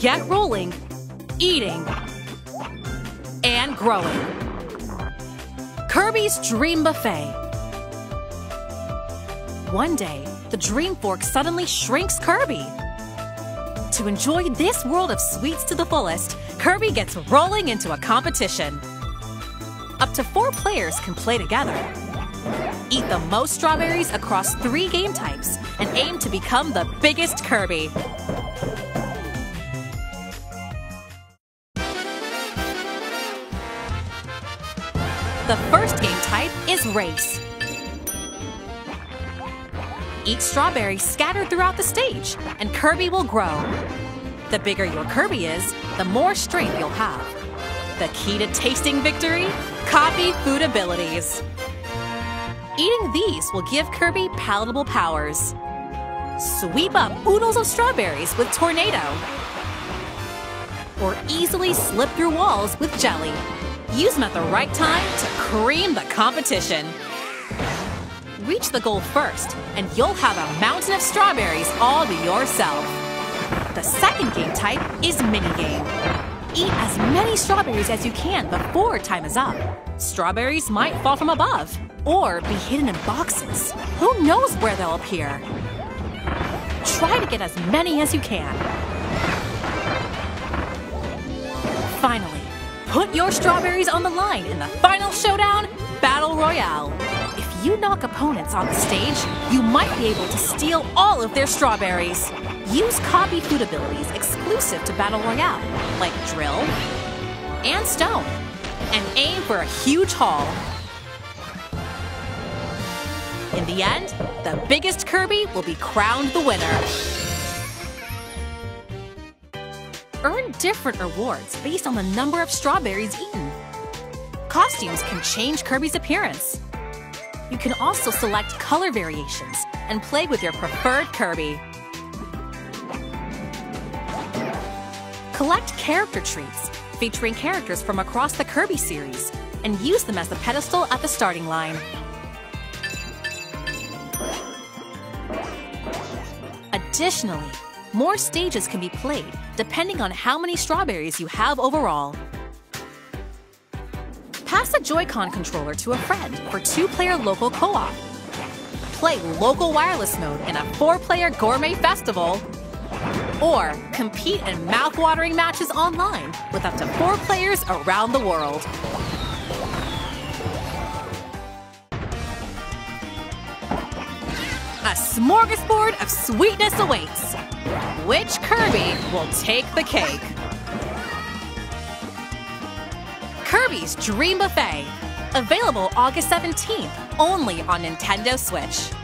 Get rolling, eating, and growing. Kirby's Dream Buffet. One day, the Dream Fork suddenly shrinks Kirby. To enjoy this world of sweets to the fullest, Kirby gets rolling into a competition. Up to four players can play together. Eat the most strawberries across three game types and aim to become the biggest Kirby. The first game type is Race. Eat strawberries scattered throughout the stage, and Kirby will grow. The bigger your Kirby is, the more strength you'll have. The key to tasting victory? Copy food abilities. Eating these will give Kirby palatable powers. Sweep up oodles of strawberries with Tornado. Or easily slip through walls with Jelly. Use them at the right time to cream the competition. Reach the goal first, and you'll have a mountain of strawberries all to yourself. The second game type is minigame. Eat as many strawberries as you can before time is up. Strawberries might fall from above or be hidden in boxes. Who knows where they'll appear? Try to get as many as you can. Finally, put your strawberries on the line in the final showdown, Battle Royale. If you knock opponents on the stage, you might be able to steal all of their strawberries. Use copy food abilities exclusive to Battle Royale, like Drill and Stone, and aim for a huge haul. In the end, the biggest Kirby will be crowned the winner. Earn different rewards based on the number of strawberries eaten. Costumes can change Kirby's appearance. You can also select color variations and play with your preferred Kirby. Collect character treats featuring characters from across the Kirby series and use them as the pedestal at the starting line. Additionally, more stages can be played depending on how many strawberries you have overall. Pass a Joy-Con controller to a friend for two-player local co-op. Play local wireless mode in a four-player gourmet festival. Or compete in mouth-watering matches online with up to four players around the world. A smorgasbord of sweetness awaits. Which Kirby will take the cake? Dream Buffet. Available August 17th, only on Nintendo Switch.